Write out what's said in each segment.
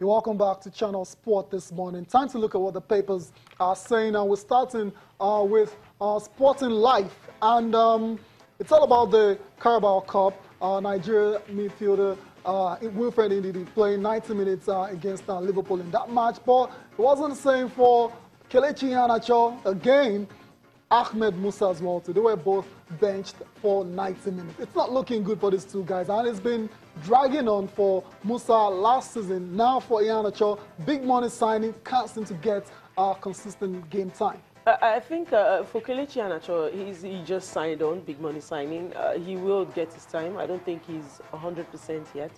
You're welcome back to Channel Sport this morning. Time to look at what the papers are saying. And we're starting uh, with uh, Sporting Life. And um, it's all about the Carabao Cup. Uh, Nigeria midfielder uh, Wilfred Ndidi playing 90 minutes uh, against uh, Liverpool in that match. But it wasn't the same for Kelechi Iheanacho. Again, Ahmed Musa as well. They were both benched for 90 minutes. It's not looking good for these two guys, and it's been dragging on for Musa last season. Now for Iheanacho, big money signing, can't seem to get uh, consistent game time. I think uh, for Kelechi Iheanacho, he's, he just signed on, big money signing. Uh, he will get his time. I don't think he's 100% yet.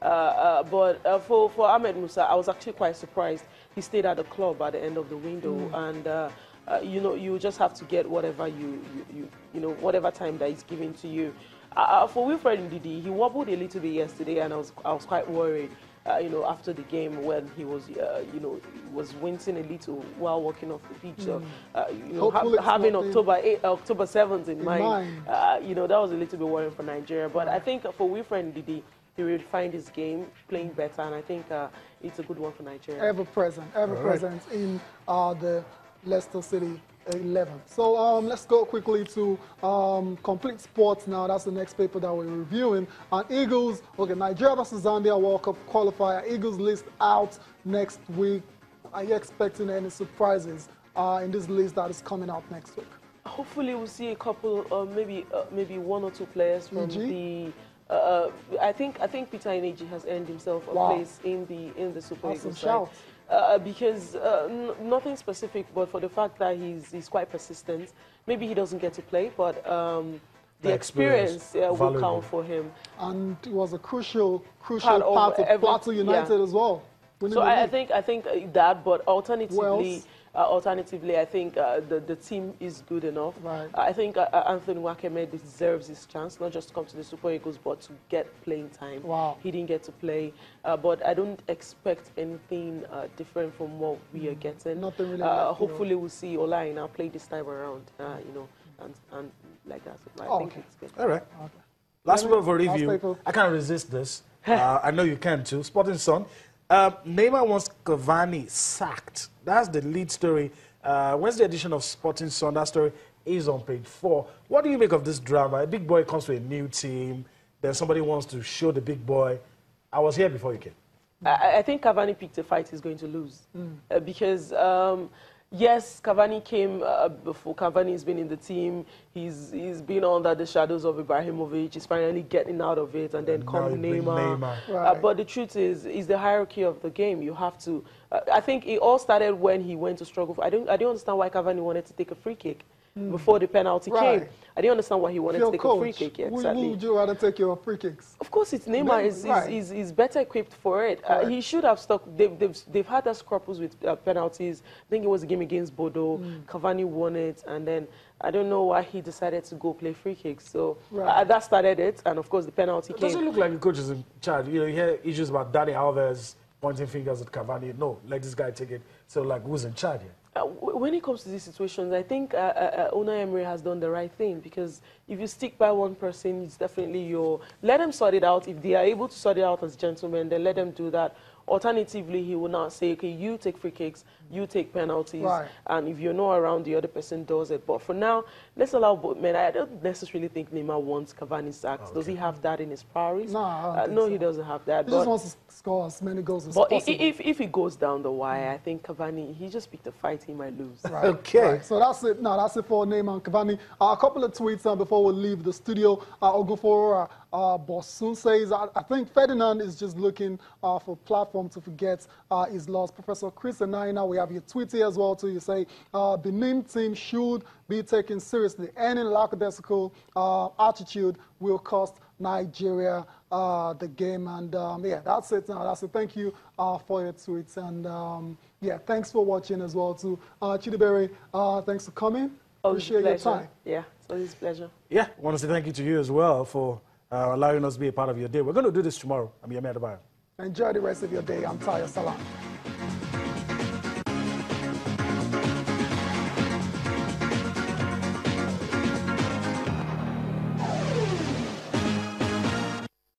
Uh, uh, but uh, for, for Ahmed Musa, I was actually quite surprised. He stayed at the club at the end of the window, mm. and uh, you know, you just have to get whatever you, you, you, you know, whatever time that is given to you. Uh, uh for Wilfred Ndidi, he wobbled a little bit yesterday, and I was, I was quite worried. Uh, you know, after the game when he was, uh, you know, was wincing a little while walking off the pitch. So, mm. uh, you know, ha having October 8, October 7th in, in mind, mind. Uh, you know, that was a little bit worrying for Nigeria. But I think for Wilfred Ndidi, he will find his game playing better, and I think uh, it's a good one for Nigeria. Ever present, ever right. present in uh, the Leicester City 11. So um, let's go quickly to um, Complete Sports now. That's the next paper that we're reviewing. And Eagles, okay, Nigeria versus Zambia World Cup qualifier. Eagles list out next week. Are you expecting any surprises uh, in this list that is coming out next week? Hopefully, we'll see a couple, uh, maybe uh, maybe one or two players from the uh, uh, I think I think Peter Eneji has earned himself a wow. place in the in the Super Eagles side. Uh, because uh, nothing specific, but for the fact that he's he's quite persistent. Maybe he doesn't get to play, but um, the, the, experience, experience will count for him. And it was a crucial crucial part, part of, of Plateau United yeah. as well. So I, I, think I think that, but alternatively. Uh, alternatively, I think uh, the, the team is good enough. Right. I think uh, uh, Anthony Nwakaeme deserves his chance, not just to come to the Super Eagles, but to get playing time. Wow. He didn't get to play, uh, but I don't expect anything uh, different from what we are getting. Nothing really. hopefully, we'll see Ola Aina play this time around, you know, and, and like that. So I oh, think okay. it's good. All right. Okay. Last one for review. I can't resist this. I know you can too. Sporting Sun. Uh, Neymar wants Cavani sacked. That's the lead story. Uh, Wednesday edition of Sporting Sun, that story is on page four. What do you make of this drama? A big boy comes to a new team, then somebody wants to show the big boy. I was here before you came. I, I think Cavani picked a fight he's going to lose. Mm. Uh, because um, Yes, Cavani came uh, before. Cavani has been in the team. He's he's been under the shadows of Ibrahimovic. He's finally getting out of it, and then come Neymar. Neymar. Uh, right. Uh, but the truth is, is the hierarchy of the game. You have to. Uh, I think it all started when he went to struggle. For, I don't. I don't understand why Cavani wanted to take a free kick mm. before the penalty right. came. I didn't understand why he wanted to take coach, a free kick. Yeah, exactly. Who would you rather take your free kicks? Of course, it's Neymar. is, right. he's, he's, better equipped for it. Uh, he should have stuck. They've, they've, they've had their scruples with uh, penalties. I think it was a game against Bodo. Mm. Cavani won it, and then I don't know why he decided to go play free kicks. So right. uh, that started it, and of course the penalty it came. Doesn't look like the coach is in charge. You know, you hear issues about Dani Alves pointing fingers at Cavani. No, let this guy take it. So like, who's in charge here? Uh, when it comes to these situations, I think uh, uh, uh, Emery has done the right thing because if you stick by one person, it's definitely your. Let them sort it out. If they are able to sort it out as gentlemen, then let them do that. Alternatively, he will not say, okay, you take free kicks, you take penalties, right. and if you're not around, the other person does it. But for now, let's allow both men. I don't necessarily think Neymar wants Cavani sacked. Okay. Does he have that in his priorities? No, uh, no, so. he doesn't have that. He just wants to score as many goals as but possible. But if, if he goes down the wire, I think Cavani, he just picked a fight he might lose. Right. okay. Right. So that's it. No, that's it for Neymar and Cavani. Uh, a couple of tweets uh, before we leave the studio. Uh, Oguforo uh, Bosun says, I, I, think Ferdinand is just looking uh, for a platform to forget uh, his loss. Professor Chris Anaina, we have your tweet here as well too. You say, uh, Benin team should be taken seriously. Any lackadaisical uh, attitude will cost Nigeria uh, the game. And um, yeah, that's it. Now, that's it. Thank you uh, for your tweets. And um, yeah, thanks for watching as well too. Uh, Chidiberry, uh, thanks for coming. Oh, Appreciate your time. Yeah, it's always a pleasure. Yeah, I want to say thank you to you as well for uh, allowing us to be a part of your day. We're going to do this tomorrow. I'm Yemi Adebayo. Enjoy the rest of your day. I'm Tayo Salam.